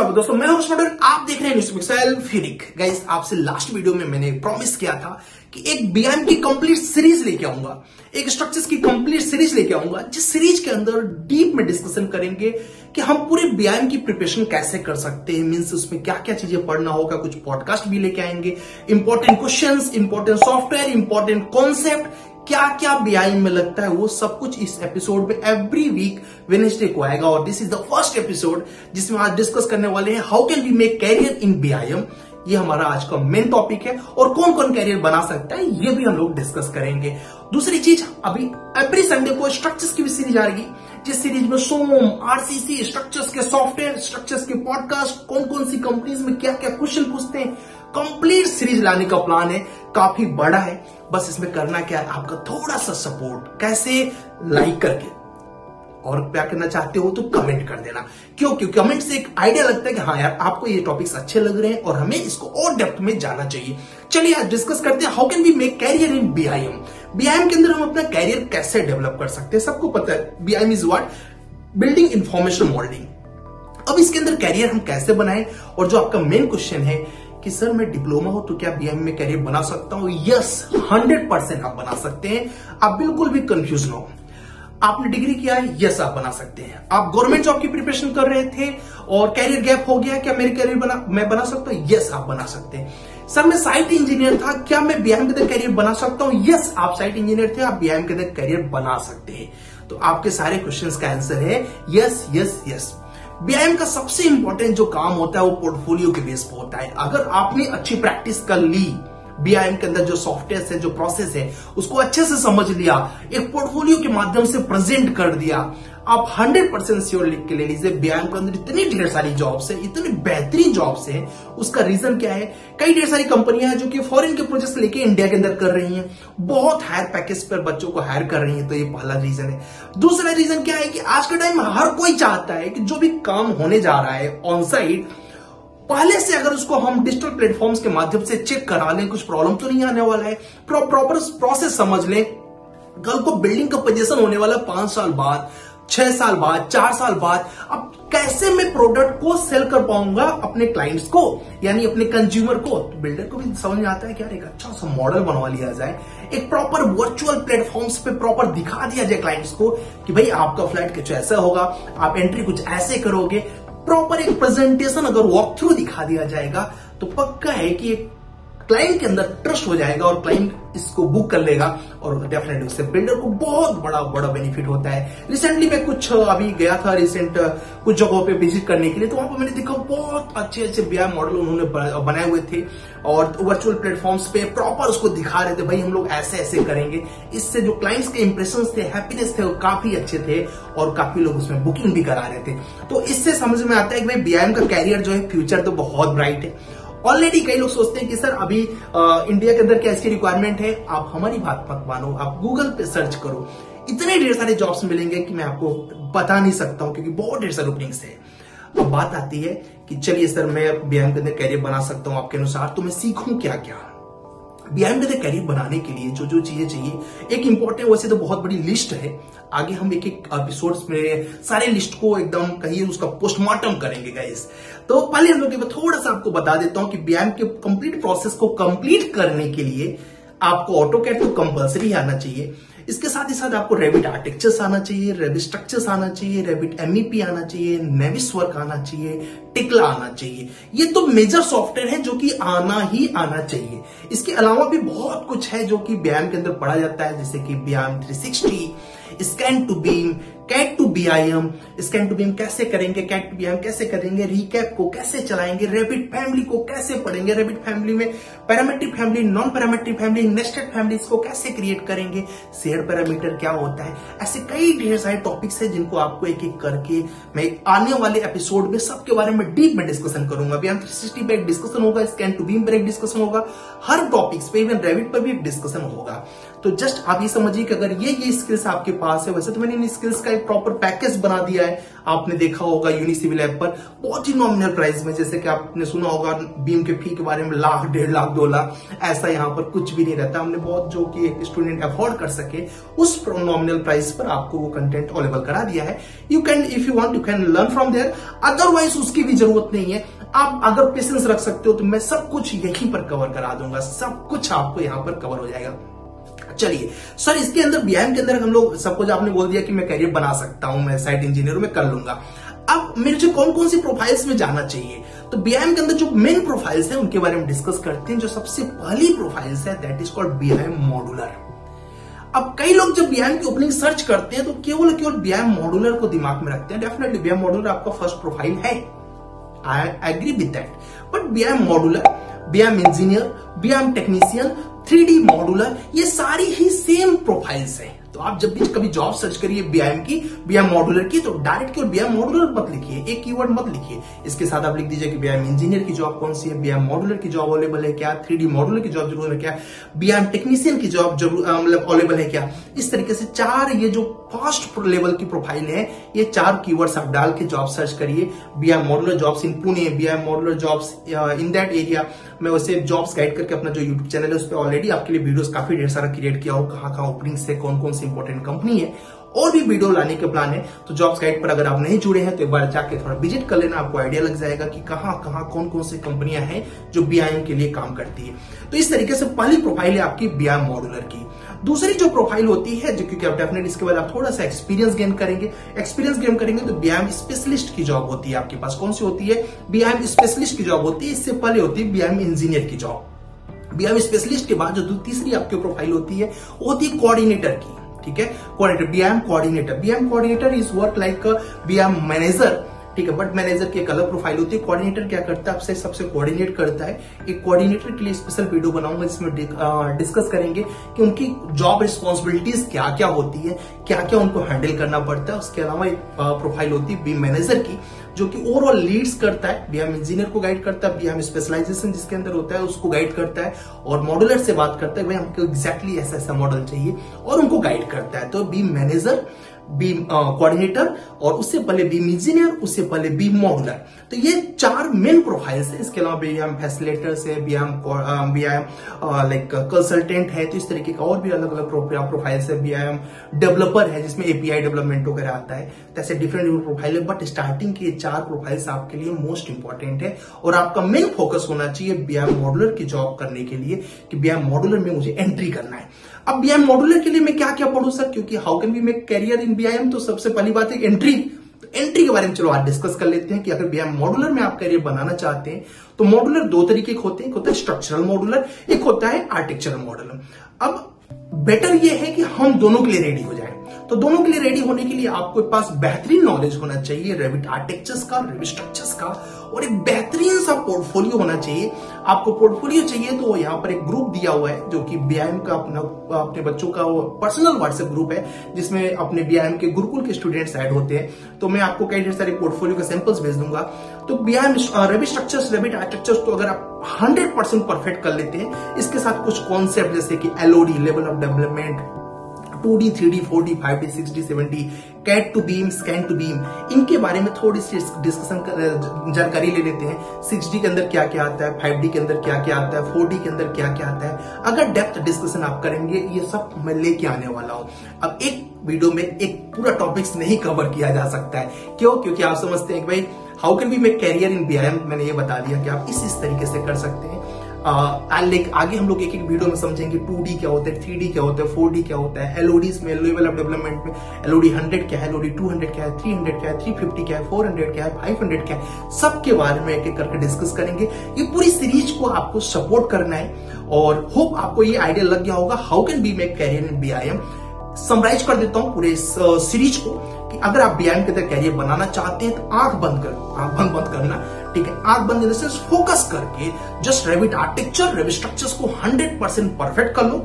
दोस्तों, मैं हूँ आप देख रहे हैं गाइस आपसे लास्ट वीडियो में मैंने प्रॉमिस किया था कि एक बीएम की कंप्लीट सीरीज़ लेके आऊँगा। एक स्ट्रक्चर्स की कंप्लीट सीरीज़ लेके आऊँगा, जिस सीरीज़ के अंदर डीप में डिस्कशन करेंगे कि हम पूरे बीआईएम की प्रिपरेशन कैसे कर सकते हैं। मीन्स उसमें क्या क्या चीज़ें पढ़ना होगा, कुछ पॉडकास्ट भी लेके आएँगे। Important questions important software important concept क्या क्या बीआई में लगता है, वो सब कुछ इस एपिसोड में एवरी वीक वेनेसडे को आएगा और this is the first episode जिसमें आज डिस्कस करने वाले हैं how can we make career in BIM ये हमारा आज का मेन टॉपिक है और कौन कौन कैरियर बना सकता है, ये भी हम लोग डिस्कस करेंगे। दूसरी चीज़, अभी एवरी संडे को स्ट्रक्चर्स की भी सीरीज़ आएगी जिस सीरीज़ में सोम आरसीसी स्ट्रक्चर्स के सॉफ्टवेयर स्ट्रक्चर्स के पॉडकास्ट कौन कौन सी कंपनीज़ में क्या क्या क्वेश्चन पूछते हैं कंप्लीट सीरीज़ लाने का प्लान है, काफ़ी बड़ा है। बस इसमें करना क्या है, आपका थोड़ा सा सपोर्ट कैसे लाइक करके। और क्या करना चाहते हो तो कमेंट कर देना। क्यों? क्यों कमेंट से एक आइडिया लगता है कि हाँ यार, आपको ये टॉपिक्स अच्छे लग रहे हैं और हमें इसको और डेप्थ में जाना चाहिए। चलिए आज डिस्कस करते हैं how can we make career in BIM BIM के अंदर हम अपना कैरियर कैसे डेवलप कर सकते हैं, सबको पता है। BIM is what building information modelling अब इसके अंदर कैरियर हम कैसे बनाएँ? और जो आपका मेन क्वेश्चन है कि, सर, मैं डिप्लोमा हो तो क्या बीएम में कैरियर बना सकता हूँ? यस हंड्रेड परसेंट आप बना सकते हैं। आप बिल्कुल भी कंफ्यूज ना हो। आपने डिग्री किया है? यस आप बना सकते हैं। आप गवर्नमेंट जॉब की प्रिपरेशन कर रहे थे और कैरियर गैप हो गया क्या मेरे कैरियर बना, मैं बना सकता हूँ? यस आप बना सकते हैं। सर, मैं साइट इंजीनियर था, क्या मैं बीएम के अंदर करियर बना सकता हूँ? यस आप साइट इंजीनियर थे, आप बीएम के अंदर करियर बना सकते हैं। तो आपके सारे क्वेश्चंस का आंसर है यस यस यस बीआईएम का सबसे इंपॉर्टेंट जो काम होता है, वो पोर्टफोलियो के बेस पर होता है। अगर आपने अच्छी प्रैक्टिस कर ली बीआईएम के अंदर जो सॉफ्टवेयर है, जो प्रोसेस है, उसको अच्छे से समझ लिया, एक पोर्टफोलियो के माध्यम से प्रेजेंट कर दिया। आप 100 परसेंट श्योर लिख के ले लीजिए बीआईएम के अंदर इतनी ढेर सारी जॉब्स है, इतनी बेहतरीन जॉब्स है, उसका रीजन क्या है? कई ढेर सारी कंपनियाँ हैं जो कि फॉरेन के प्रोजेक्ट लेके इंडिया के अंदर कर रही हैं। बहुत हायर पैकेज पर बच्चों को हायर कर रही है तो ये पहला रीजन है। दूसरा रीजन क्या है कि आज के टाइम हर कोई चाहता है कि जो भी काम होने जा रहा है ऑन साइड पहले से अगर उसको हम डिजिटल प्लेटफॉर्म्स के माध्यम से चेक करा लें, कुछ प्रॉब्लम तो नहीं आने वाला है। प्रॉपर प्रोसेस समझ लें। कल को बिल्डिंग का पोजिशन होने वाला पाँच साल बाद, छह साल बाद, चार साल बाद। अब कैसे मैं प्रोडक्ट को सेल कर पाऊँगा अपने क्लाइंट्स को? यानी अपने कंज्यूमर को? तो बिल्डर को भी समझ में आता है कि यार एक अच्छा सा मॉडल बनवा लिया जाए। एक प्रॉपर वर्चुअल प्लेटफॉर्म्स पे प्रॉपर दिखा दिया जाए क्लाइंट्स को कि भाई आपका फ्लैट कुछ ऐसा होगा, आप एंट्री कुछ ऐसे करोगे। प्रॉपर एक प्रेजेंटेशन अगर वॉक थ्रू दिखा दिया जाएगा तो पक्का है कि एक क्लाइंट के अंदर ट्रस्ट हो जाएगा और क्लाइंट इसको बुक कर लेगा और डेफिनेटली उससे बिल्डर को बहुत बड़ा बड़ा बेनिफिट होता है। रिसेंटली मैं कुछ अभी गया था रिसेंट कुछ जगहों पे विज़िट करने के लिए तो वहाँ पर मैंने देखा बहुत अच्छे अच्छे बिया मॉडल उन्होंने बनाए हुए थे और वर्चुअल प्लेटफॉर्म्स पे प्रॉपर उसको दिखा रहे थे, भाई, हम लोग ऐसे ऐसे करेंगे। इससे जो क्लाइंट्स के इंप्रेशन थे हैप्पीनेस थे, वो काफ़ी अच्छे थे और काफ़ी लोग उसमें बुकिंग भी करा रहे थे। तो इससे समझ में आता है कि भाई बीआईएम का कैरियर जो है फ्यूचर तो बहुत ब्राइट है। ऑलरेडी कई लोग सोचते हैं कि सर अभी आ, इंडिया के अंदर क्या इसकी रिक्वायरमेंट है? आप हमारी बात मत मानो आप गूगल पे सर्च करो। इतने ढेर सारे जॉब्स मिलेंगे कि मैं आपको बता नहीं सकता हूँ क्योंकि बहुत ढेर सारे ओपनिंग्स है। अब बात आती है कि चलिए सर मैं बीएम के अंदर कैरियर बना सकता हूँ आपके अनुसार तो मैं सीखूं क्या क्या बीआईएम द कैरियर बनाने के लिए जो जो चीज़ें चाहिए, एक इंपॉर्टेंट वैसे तो बहुत बड़ी लिस्ट है। आगे हम एक एक एपिसोड में सारे लिस्ट को एकदम कहिए उसका पोस्टमार्टम करेंगे गाइस तो पहले हम लोग थोड़ा सा आपको बता देता हूँ कि बीएम के कंप्लीट प्रोसेस को कंप्लीट करने के लिए आपको ऑटो कैट तो कंपल्सरी आना चाहिए। इसके साथ ही साथ आपको रेबिट आर्टिक्चर्स आना चाहिए रेबिट स्ट्रक्चर्स आना चाहिए रेबिट एमईपी आना चाहिए नेविस वर्क आना चाहिए टिकला आना चाहिए। ये तो मेजर सॉफ्टवेयर है जो कि आना ही आना चाहिए। इसके अलावा भी बहुत कुछ है जो कि व्यायाम के अंदर पढ़ा जाता है, जैसे कि BIM 360 scan to BIM CAD to BIM scan to BIM कैसे करेंगे कैट टू बीआईएम कैसे करेंगे रिकैप को कैसे चलाएँगे रेबिट फैमिली को कैसे पढ़ेंगे रेबिट फैमिली में parametric family non parametric family nested family को कैसे क्रिएट करेंगे शेयर पैरामीटर क्या होता है? ऐसे कई ढेर सारे टॉपिक्स है जिनको आपको एक एक करके मैं आने वाले एपिसोड में सबके बारे में डीप में डिस्कशन करूँगा। थ्री सिक्सटी पे एक डिस्कशन होगा स्कैन टू बीम पर एक डिस्कशन होगा, हर टॉपिक्स पे इवन रेबिट पर भी एक डिस्कशन होगा। तो जस्ट आप ये समझिए कि अगर ये ये स्किल्स आपके पास है, वैसे तो मैंने इन स्किल्स का एक प्रॉपर पैकेज बना दिया है। आपने देखा होगा यूनिसिविल ऐप पर, बहुत ही नॉमिनल प्राइस में, जैसे कि आपने सुना होगा बीम के फ़ी के बारे में, लाख, डेढ़ लाख, दो लाख, ऐसा यहाँ पर कुछ भी नहीं रहता। हमने बहुत जो कि स्टूडेंट अफोर्ड कर सके, उस नॉमिनल प्राइस पर आपको वो कंटेंट अवेलेबल करा दिया है। You can if you want you can learn from there otherwise उसकी भी ज़रूरत नहीं है। आप अगर पेशेंस रख सकते हो तो मैं सब कुछ यहीं पर कवर करा दूँगा। सब कुछ आपको यहाँ पर कवर हो जाएगा। चलिए। सर, इसके अंदर बीआईएम के अंदर हम लोग सपोज़ आपने बोल दिया कि मैं करियर बना सकता हूँ, मैं साइट इंजीनियर में कर लूँगा। अब मेरे जो कौन कौन सी प्रोफाइल्स में जाना चाहिए? तो बीआईएम के अंदर जो मेन प्रोफाइल्स है, उनके बारे में डिस्कस करते हैं, जो सबसे पहली प्रोफाइल्स है that is called BIM modeller अब कई लोग जब बीआईएम की ओपनिंग सर्च करते हैं तो केवल केवल बीआईएम मॉडुलर को दिमाग में रखते हैं। डेफिनेटली बीआईएम मॉडुलर आपका फ़र्स्ट प्रोफ़ाइल है। I agree with that but BIM modeller BIM engineer BIM technician three modeller ये सारी ही सेम प्रोफाइल्स है। तो आप जब भी कभी जॉब सर्च करिए बीआईएम की बीआईएम मॉडुलर की तो डायरेक्ट केवल बीआईएम मॉडुलर मत लिखिए। एक कीवर्ड मत लिखिए। इसके साथ आप लिख दीजिए कि बीआईएम इंजीनियर की जॉब कौन सी है? बीआईएम मॉडुलर की जॉब अवेलेबल है क्या? थ्री मॉड्यूलर की जॉब ज़रूर है क्या? बीआईएम टेक्नीशियन की जॉब मतलब अवेलेबल है क्या? इस तरीके से चार ये जो फ़र्स्ट लेवल की प्रोफ़ाइल है, ये चार कीवर्ड्स आप डाल के जॉब सर्च करिए। BIM modeller jobs in Pune BIM modeller jobs in that area मैं वैसे जॉब्स गाइड करके अपना जो यूट्यूब चैनल है, उस पर ऑलरेडी आपके लिए वीडियोस काफ़ी ढेर सारा क्रिएट किया हो कहाँ ओपनिंग से कौन कौन सी इंपॉर्टेंट कंपनी है, और भी वीडियो लाने के प्लान है तो जॉब्स गाइड पर अगर आप नहीं जुड़े हैं तो एक बार जाके थोड़ा विज़िट कर लेना, आपको आइडिया लग जाएगा कि कहाँ कहाँ कौन कौन सी कंपनियाँ हैं जो बीआईएम के लिए काम करती है। तो इस तरीके से पहली प्रोफ़ाइल है आपकी बीआईएम मॉडुलर की। दूसरी जो प्रोफ़ाइल होती है, जो क्योंकि आप डेफिनेट इसके बाद आप थोड़ा सा एक्सपीरियंस गेन करेंगे। एक्सपीरियंस गेन करेंगे तो बीआईएम स्पेशलिस्ट की जॉब होती है आपके पास। कौन सी होती है? बीआईएम स्पेशलिस्ट की जॉब होती है। इससे पहले होती है बीआईएम इंजीनियर की जॉब बीआईएम स्पेशलिस्ट के बाद जो तीसरी आपकी प्रोफ़ाइल होती है, वो होती है कोऑर्डिनेटर की। ठीक है? Coordinator BIM coordinator BIM coordinator is work like BIM manager ठीक है? बट मैनेजर की एक अलग प्रोफ़ाइल होती है। कोऑर्डिनेटर क्या करता है? आपसे सबसे कोऑर्डिनेट करता है। एक कोऑर्डिनेटर के लिए स्पेशल वीडियो बनाऊँगा जिसमें डिस्कस करेंगे कि उनकी जॉब रिस्पॉन्सिबिलिटीज क्या क्या होती है क्या क्या उनको हैंडल करना पड़ता है। उसके अलावा एक प्रोफ़ाइल होती है बी मैनेजर की। जो कि ओवरऑल लीड्स करता है बीएम इंजीनियर को गाइड करता है बीएम स्पेशलाइजेशन जिसके अंदर होता है, उसको गाइड करता है और मॉडुलर से बात करता है भाई हमको एग्जैक्टली ऐसा ऐसा मॉडल चाहिए और उनको गाइड करता है। तो बी मैनेजर बीम कोऑर्डिनेटर और उससे पहले बीम इंजीनियर उससे पहले बीम मॉडुलर तो ये चार मेन प्रोफाइल्स है। इसके अलावा बीएम फैसिलेटर्स है बीएम बीएम लाइक कंसल्टेंट है। तो इस तरीके का और भी अलग अलग प्रोफाइल्स है। बीएम डेवलपर है, जिसमें एपीआई डेवलपमेंट वगैरह आता है। तो ऐसे डिफरेंट डिफरेंट प्रोफ़ाइल है। बट स्टार्टिंग के चार प्रोफाइल्स आपके लिए मोस्ट इंपॉर्टेंट है। और आपका मेन फोकस होना चाहिए बीएम मॉडुलर की जॉब करने के लिए कि बीएम मॉडुलर में मुझे एंट्री करना है। अब बीआईएम मॉडुलर के लिए मैं क्या क्या पढ़ू सर क्योंकि how can be make career in BIM तो सबसे पहली बात है एंट्री तो एंट्री के बारे में चलो, आज डिस्कस कर लेते हैं कि अगर बीआईएम मॉडुलर में आप कैरियर बनाना चाहते हैं तो मॉडुलर दो तरीके के होते हैं. एक होता है स्ट्रक्चरल मॉडुलर एक होता है आर्टिक्चरल मॉडुलर अब बेटर ये है कि हम दोनों के लिए रेडी हो जाए। तो दोनों के लिए रेडी होने के लिए आपके पास बेहतरीन नॉलेज होना चाहिए रेविट आर्टिक्चर्स का रेविट स्ट्रक्चर्स का, और एक बेहतरीन सा पोर्टफोलियो होना चाहिए। आपको पोर्टफोलियो चाहिए तो यहाँ पर एक ग्रुप दिया हुआ है, जो कि बीआईएम का अपना, अपने बच्चों का वो पर्सनल व्हाट्सएप ग्रुप है, जिसमें अपने बीआईएम के गुरुकुल के स्टूडेंट्स ऐड होते हैं। तो मैं आपको कई ढेर सारे पोर्टफोलियो के सैंपल्स भेज दूँगा। तो BIM Revit structures Revit architectures तो अगर आप हंड्रेड परसेंट परफेक्ट कर लेते हैं, इसके साथ कुछ कॉन्सेप्ट जैसे कि LOD level of development two D three D four D five D six D seven D CAD to BIM scan to BIM इनके बारे में थोड़ी सी डिस्कशन जानकारी ले लेते हैं। सिक्स डी के अंदर क्या क्या आता है फाइव डी के अंदर क्या क्या आता है फोर डी के अंदर क्या क्या आता है। अगर डेप्थ डिस्कशन आप करेंगे, ये सब मैं लेके आने वाला हूँ। अब एक वीडियो में एक पूरा टॉपिक्स नहीं कवर किया जा सकता है। क्यों? क्योंकि आप समझते हैं कि भाई how can be make career in B मैंने ये बता दिया कि आप इस इस तरीके से कर सकते हैं। लाइक आगे हम लोग एक एक वीडियो में समझेंगे टू डी क्या होता है थ्री डी क्या होता है फोर डी क्या होता है एलओडी में लेवल ऑफ़ डेवलपमेंट में एलओडी हंड्रेड क्या है एलओडी टू हंड्रेड क्या है थ्री हंड्रेड क्या है थ्री फिफ्टी क्या है फोर हंड्रेड क्या है फाइव हंड्रेड क्या है, सबके बारे में एक एक करके डिस्कस करेंगे। ये पूरी सीरीज़ को आपको सपोर्ट करना है और होप आपको ये आइडिया लग गया होगा how can be make career in B I M summarise कर देता हूँ पूरे सीरीज़ को। कि अगर आप बीआईएम के अंदर कैरियर बनाना चाहते हैं तो आँख बंद कर, आँख बंद बंद करना, ठीक है? आँख बंद इन फोकस करके just Revit architecture Revit structures को 100 परसेंट परफेक्ट कर लो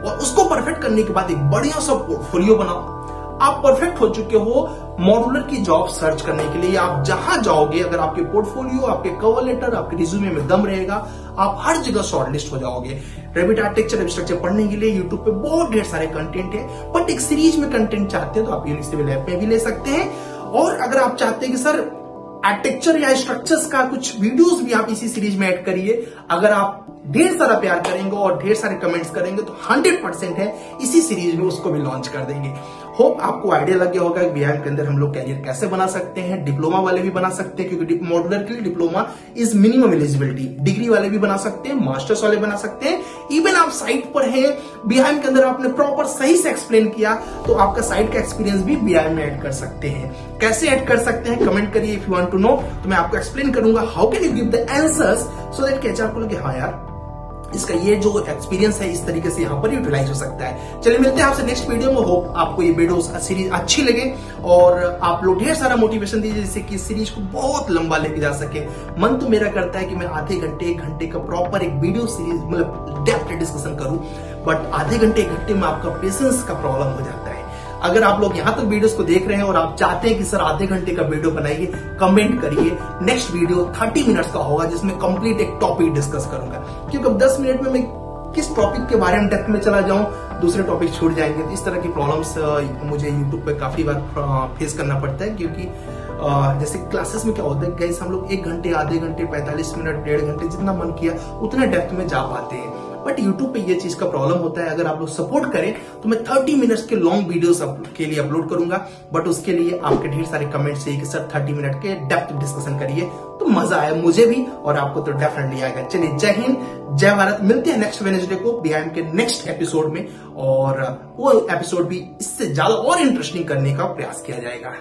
और उसको परफेक्ट करने के बाद एक बढ़िया सा पोर्टफोलियो बनाओ। आप परफेक्ट हो चुके हो मॉडुलर की जॉब सर्च करने के लिए। आप जहाँ जाओगे, अगर आपके पोर्टफोलियो आपके कवर लेटर आपके रिज्यूमे में दम रहेगा आप हर जगह शॉर्टलिस्ट हो जाओगे। रेबिट आर्टिक्चर स्ट्रक्चर पढ़ने के लिए यूट्यूब पे बहुत ढेर सारे कंटेंट है। बट एक सीरीज़ में कंटेंट चाहते हैं तो आप यूनिसिविल ऐप में भी ले सकते हैं। और अगर आप चाहते हैं कि सर आर्टिक्चर या स्ट्रक्चर्स का कुछ वीडियोस भी आप इसी सीरीज़ में ऐड करिए, अगर आप ढेर सारा प्यार करेंगे और ढेर सारे कमेंट्स करेंगे तो 100 परसेंट है, इसी सीरीज़ में उसको भी लॉन्च कर देंगे। होप आपको आइडिया लग गया होगा कि बीआईएम के अंदर हम लोग कैरियर कैसे बना सकते हैं डिप्लोमा वाले भी बना सकते हैं, क्योंकि मॉडुलर के लिए diploma is minimum eligibility degree वाले भी बना सकते हैं मास्टर्स वाले बना सकते हैं. इवन आप साइट पर है बीआईएम के अंदर आपने प्रॉपर सही से एक्सप्लेन किया तो आपका साइट का एक्सपीरियंस भी बीआईएम में एड कर सकते हैं. कैसे ऐड कर सकते हैं कमेंट करिए if you want to know तो मैं आपको एक्सप्लेन करूँगा how can you give the answers so that catcher को लगे हाँ यार इसका ये जो एक्सपीरियंस है, इस तरीके से यहाँ पर यूटिलाइज हो सकता है। चलिए मिलते हैं आपसे नेक्स्ट वीडियो में। होप आपको ये वीडियो सीरीज़ अच्छी लगे और आप लोग ढेर सारा मोटिवेशन दीजिए जिससे कि सीरीज़ को बहुत लंबा लेके जा सके। मन तो मेरा करता है कि मैं आधे घंटे, एक घंटे का प्रॉपर एक वीडियो सीरीज़ मतलब डेप्थ डिस्कशन करूँ बट आधे घंटे, एक घंटे में आपका पेशेंस का प्रॉब्लम हो जाता है अगर आप लोग यहाँ तक वीडियोस को देख रहे हैं और आप चाहते हैं कि सर आधे घंटे का वीडियो बनाइए कमेंट करिए। नेक्स्ट वीडियो 30 मिनट्स का होगा जिसमें कंप्लीट एक टॉपिक डिस्कस करूँगा। क्योंकि अब 10 मिनट में मैं किस टॉपिक के बारे में डेप्थ में चला जाऊँ, दूसरे टॉपिक छूट जाएँगे। तो इस तरह की प्रॉब्लम्स मुझे यूट्यूब पे काफ़ी बार फेस करना पड़ता है क्योंकि जैसे क्लासेस में क्या होता है कैसे हम लोग एक घंटे, आधे घंटे, पैंतालीस मिनट डेढ़ घंटे जितना मन किया, उतने डेप्थ में जा पाते हैं। बट यूट्यूब पे ये चीज़ का प्रॉब्लम होता है, अगर आप लोग सपोर्ट करें तो मैं 30 मिनट्स के लॉन्ग वीडियोस के लिए अपलोड करूँगा बट उसके लिए आपके ढेर सारे कमेंट चाहिए कि, सर 30 मिनट के डेप्थ डिस्कशन करिए। तो मज़ा आया मुझे भी, और आपको तो डेफिनेटली आएगा। चलिए, जय हिंद, जय भारत। मिलते हैं नेक्स्ट वेनेसडे को बिहाइंड के नेक्स्ट एपिसोड में, और, वो एपिसोड भी इससे ज़्यादा और इंटरेस्टिंग करने का प्रयास किया जाएगा।